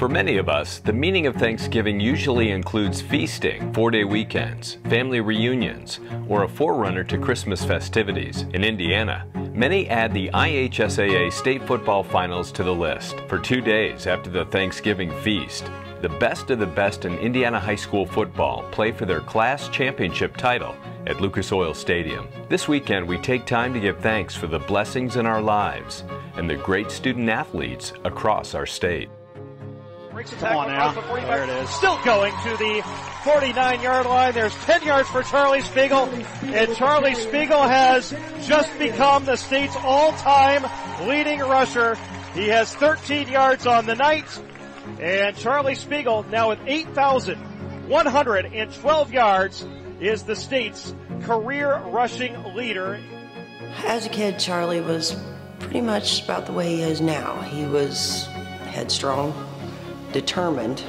For many of us, the meaning of Thanksgiving usually includes feasting, four day weekends, family reunions, or a forerunner to Christmas festivities. In Indiana, many add the IHSAA State Football Finals to the list. For two days after the Thanksgiving feast, the best of the best in Indiana high school football play for their class championship title at Lucas Oil Stadium. This weekend, we take time to give thanks for the blessings in our lives and the great student athletes across our state. Come on now. There it is. Still going to the 49 yard line. There's 10 yards for Charlie Spegal. And Charlie Spegal has just become the state's all time leading rusher. He has 13 yards on the night. And Charlie Spegal now with 8,112 yards is the state's career rushing leader. As a kid, Charlie was pretty much about the way he is now. He was headstrong, determined.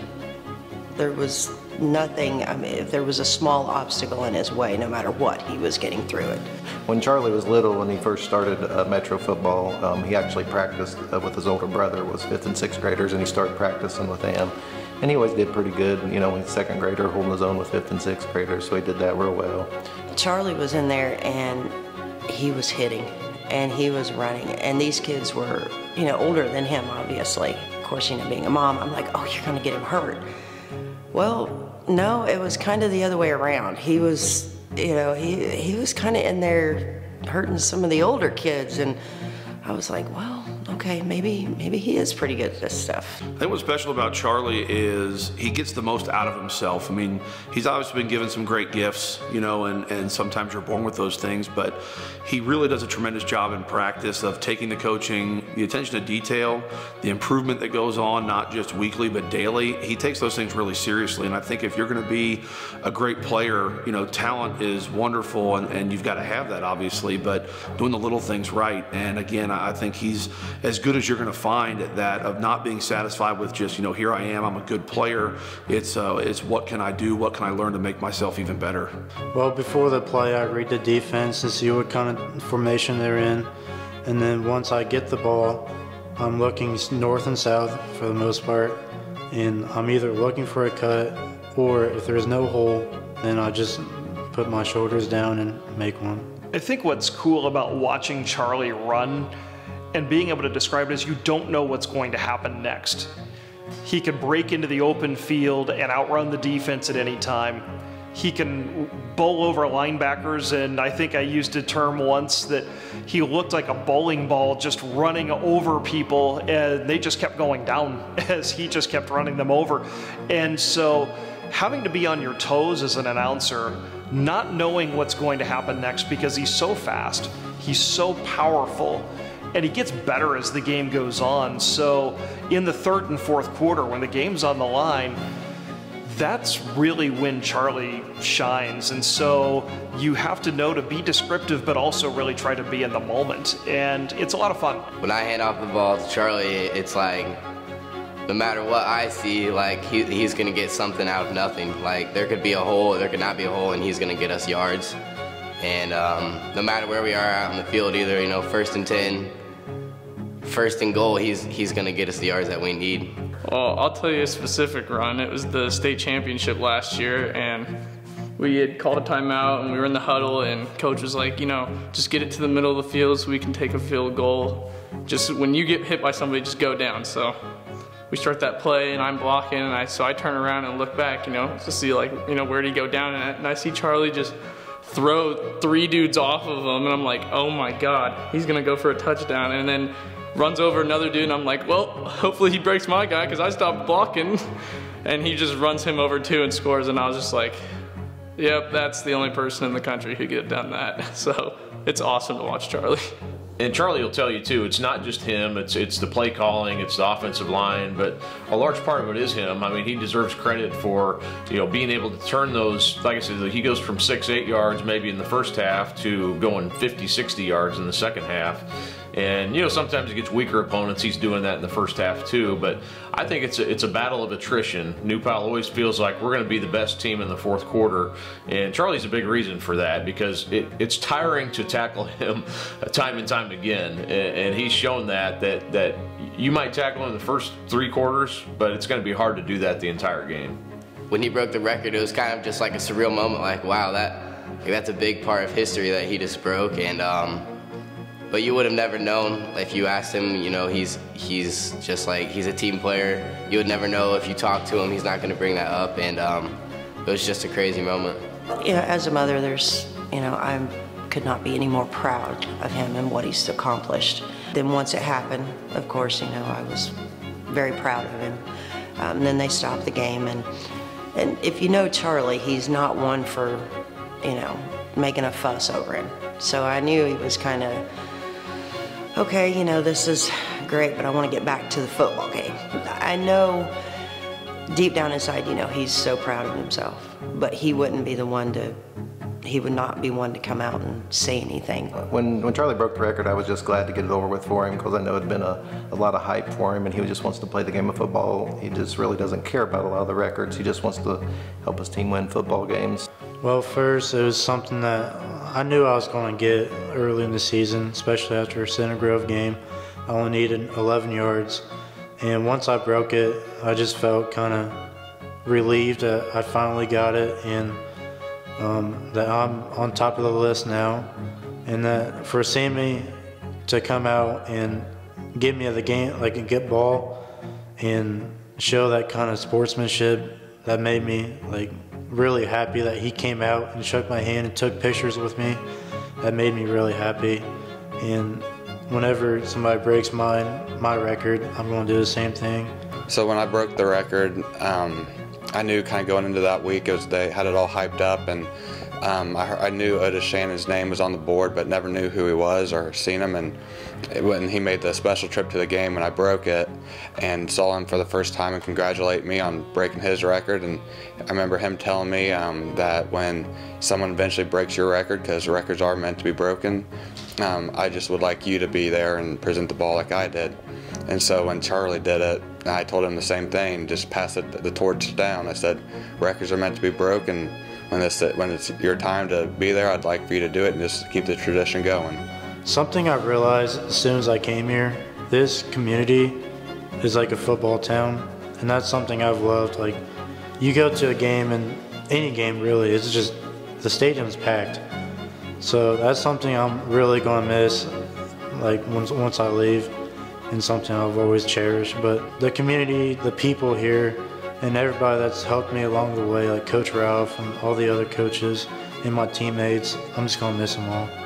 There was nothing, I mean, if there was a small obstacle in his way, no matter what, he was getting through it. When Charlie was little, when he first started uh, Metro football, um, he actually practiced uh, with his older brother, was fifth and sixth graders, and he started practicing with them. And he always did pretty good, you know, he's second grader holding his own with fifth and sixth graders, so he did that real well. Charlie was in there and he was hitting and he was running. And these kids were, you know, older than him, obviously. Course, you know, being a mom, I'm like, oh, you're gonna get him hurt. Well, no, it was kind of the other way around. He was, you know, he, he was kind of in there hurting some of the older kids. And I was like, well, okay, maybe maybe he is pretty good at this stuff. I think what's special about Charlie is he gets the most out of himself. I mean, he's obviously been given some great gifts, you know, and, and sometimes you're born with those things, but he really does a tremendous job in practice of taking the coaching, the attention to detail, the improvement that goes on, not just weekly, but daily. He takes those things really seriously. And I think if you're going to be a great player, you know, talent is wonderful and, and you've got to have that, obviously, but doing the little things right. And again, I think he's as good as you're going to find at that of not being satisfied with just, you know, here I am, I'm a good player. It's, uh, it's what can I do? What can I learn to make myself even better? Well, before the play, I read the defense and see what kind of formation they're in. And then once I get the ball, I'm looking north and south for the most part. And I'm either looking for a cut or if there's no hole, then I just put my shoulders down and make one. I think what's cool about watching Charlie run and being able to describe it as you don't know what's going to happen next. He can break into the open field and outrun the defense at any time. He can bowl over linebackers, and I think I used a term once that he looked like a bowling ball just running over people, and they just kept going down as he just kept running them over. And so, having to be on your toes as an announcer, not knowing what's going to happen next because he's so fast, he's so powerful and he gets better as the game goes on. So in the third and fourth quarter, when the game's on the line, that's really when Charlie shines. And so you have to know to be descriptive, but also really try to be in the moment. And it's a lot of fun. When I hand off the ball to Charlie, it's like, no matter what I see, like he, he's gonna get something out of nothing. Like there could be a hole, there could not be a hole, and he's gonna get us yards. And um, no matter where we are out in the field, either you know first and ten, first and goal, he's he's gonna get us the yards that we need. Well, I'll tell you a specific run. It was the state championship last year, and we had called a timeout, and we were in the huddle, and coach was like, you know, just get it to the middle of the field so we can take a field goal. Just when you get hit by somebody, just go down. So we start that play, and I'm blocking, and I so I turn around and look back, you know, to see like, you know, where did he go down, I, and I see Charlie just throw three dudes off of him, and I'm like, oh my god, he's gonna go for a touchdown, and then runs over another dude and I'm like, well, hopefully he breaks my guy because I stopped blocking. And he just runs him over too and scores and I was just like, yep, that's the only person in the country who could have done that. So it's awesome to watch Charlie. And Charlie will tell you too, it's not just him, it's it's the play calling, it's the offensive line, but a large part of it is him. I mean, he deserves credit for, you know, being able to turn those, like I said, he goes from six, eight yards maybe in the first half to going 50, 60 yards in the second half. And you know, sometimes against weaker opponents, he's doing that in the first half too. But I think it's a, it's a battle of attrition. New Pal always feels like we're going to be the best team in the fourth quarter, and Charlie's a big reason for that because it, it's tiring to tackle him time and time again, and, he's shown that that that you might tackle him in the first three quarters, but it's going to be hard to do that the entire game. When he broke the record, it was kind of just like a surreal moment. Like, wow, that that's a big part of history that he just broke, and um, but you would have never known if you asked him. You know, he's he's just like he's a team player. You would never know if you talk to him. He's not going to bring that up, and um, it was just a crazy moment. You know, as a mother, there's you know I could not be any more proud of him and what he's accomplished. Then once it happened, of course, you know I was very proud of him. Um, and then they stopped the game, and and if you know Charlie, he's not one for you know making a fuss over him. So I knew he was kind of okay, you know, this is great, but I want to get back to the football game. I know deep down inside, you know, he's so proud of himself, but he wouldn't be the one to, he would not be one to come out and say anything. When, when Charlie broke the record, I was just glad to get it over with for him because I know it had been a, a lot of hype for him and he just wants to play the game of football. He just really doesn't care about a lot of the records. He just wants to help his team win football games. Well, first, it was something that I knew I was going to get early in the season, especially after a Center Grove game. I only needed 11 yards. And once I broke it, I just felt kind of relieved that I finally got it and um, that I'm on top of the list now. And that for Sammy to come out and get me the game, like a get ball, and show that kind of sportsmanship, that made me like really happy that he came out and shook my hand and took pictures with me. That made me really happy. And whenever somebody breaks mine, my record, I'm going to do the same thing. So when I broke the record, um, I knew kind of going into that week, it was they had it all hyped up, and um, I, I, knew Otis Shannon's name was on the board, but never knew who he was or seen him. And when he made the special trip to the game, and I broke it, and saw him for the first time and congratulate me on breaking his record. And I remember him telling me um, that when someone eventually breaks your record, because records are meant to be broken, um, I just would like you to be there and present the ball like I did. And so when Charlie did it, I told him the same thing, just pass it, the torch down. I said, records are meant to be broken. When it's, when it's your time to be there, I'd like for you to do it and just keep the tradition going. Something I realized as soon as I came here, this community is like a football town. And that's something I've loved. Like, you go to a game and any game really, it's just, the stadium's packed. So that's something I'm really going to miss, like once, once I leave and something I've always cherished. But the community, the people here, and everybody that's helped me along the way, like Coach Ralph and all the other coaches and my teammates, I'm just going to miss them all.